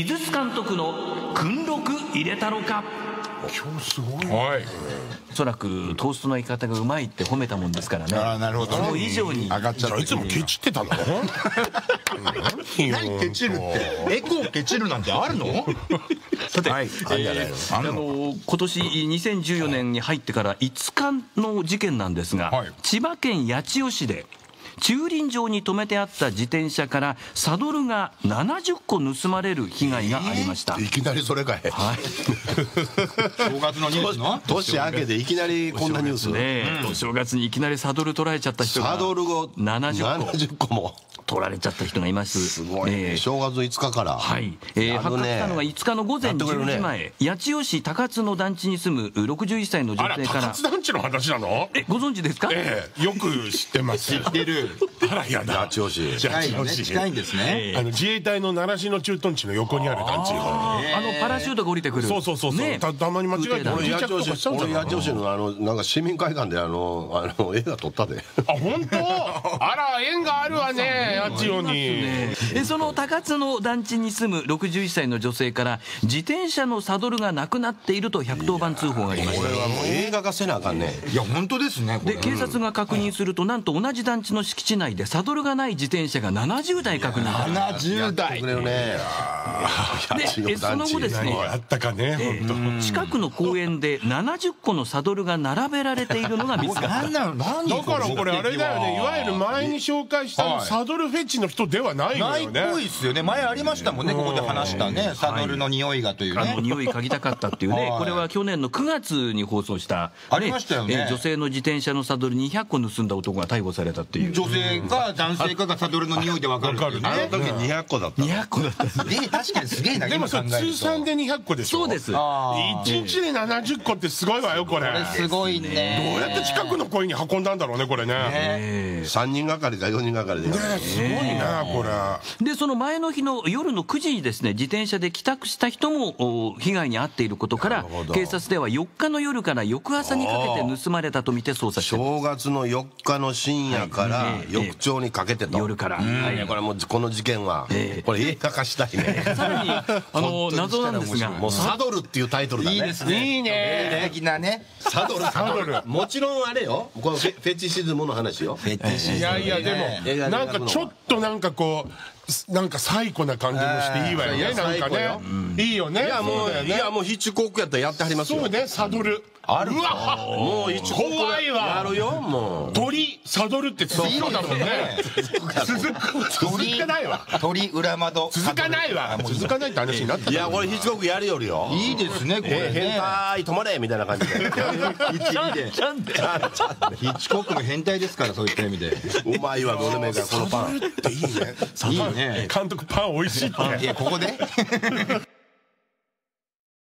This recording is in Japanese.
井筒監督の訓録入れたろか。今日すごいはい。おそらくトーストの焼き方がうまいって褒めたもんですからね。ああなるほどその以上に。上がっちゃっていつもケチってたの？何ケチるって？エコーケチるなんてあるの？さて、はい。あんじゃないの？あの？今年2014年に入ってから5日の事件なんですが、はい。千葉県八千代市で駐輪場に止めてあった自転車からサドルが70個盗まれる被害がありました、いきなりそれかい。正月のニュースの？年明けでいきなりこんなニュース、ねえ。お正月にいきなりサドル取られちゃった人がサドルを70個。70個も取られちゃった人がいます。すごいね、ええ。正月5日から。はい、えー、発覚したのが5日の午前10やってくれるね。時前、八千代市高津の団地に住む61歳の女性から。高津団地の話なの？えご存知ですか、ええよく知ってます。知ってる。あらやだ。八千代市。近いのね近いんですね。あの自衛隊の習志野駐屯地の横にある団地よあのパラシュートが降りてくる。そうそうそうそう、ね。たたまに間違えて空挺団不時着とかしちゃうんじゃない俺八千代市のあのなんか市民会館であのあの映画撮ったで。あ本当？あら縁があるわね八千代にえその高津の団地に住む61歳の女性から自転車のサドルがなくなっていると110番通報がありました映画化せなあかんねいや本当ですねこれ。で警察が確認するとなんと同じ団地の敷地内でサドルがない自転車が70台確認。された70代。くれるね。八千でえその後ですね。あったかね近くの公園で70個のサドルが並べられているのが見つかった。何なの何だからこれあれだよね。いわゆる前に紹介したサドルフェチの人ではないのないっよねぽいっすよね。前ありましたもんねここで話したね。サドルの匂いがというあのね匂い嗅ぎたかったっていうね、はい。これは去年の9月に放送した、ありましたよね。え女性の自転車のサドル200個盗んだ男が逮捕されたっていう。女性か男性かがサドルの匂いで分かるっていうね。あの時200個だった200個だったんですすげ え確かにすげえなでもそれ今考えると。通算で200個でしょ？そうです。あ1日で70個ってすごいわよこれ。ーすごいどうねやって近くの公園に運んだんだろうねこれね。え3人がかりか4人がかりでねすごいなこれ。ーでその前の日の夜の9時にですね自転車で帰宅した人もお被害に遭っていることからど。警察では4日の夜から翌朝にかけて盗まれたとみて捜査し正月の4日の深夜からはい。翌朝にかけてと。夜から。はい。これもうこの事件はこれ映画化したいね。さらにあの謎なんですが。もうサドルっていうタイトルだね。いいですね。いいね。素敵なね。サドルサドル。もちろんあれよ。このフェフェチシズムの話よ。フェティシズムいやいやでもなんかちょっとなんかこうなんか最古な感じもしていいわよね。いやなんかね。いいよね。いやもそういやもうヒッチコックやったらやってはりますよ。そうねサドルあるわもうヒッチコック怖いわ。やるよもう。鳥サドルって続くのだもんね。続く続かないわ鳥裏窓。続かないわ。続かないって話になっていやこれヒッチコックやるよりよ。いいですねこれえ変ね態止まれみたいな感じで。ヒッチコックも変態ですからそういった意味で。うまいわどれめがこのパン。サドルっていいね。いいね。監督パン美味しいって。いやここで？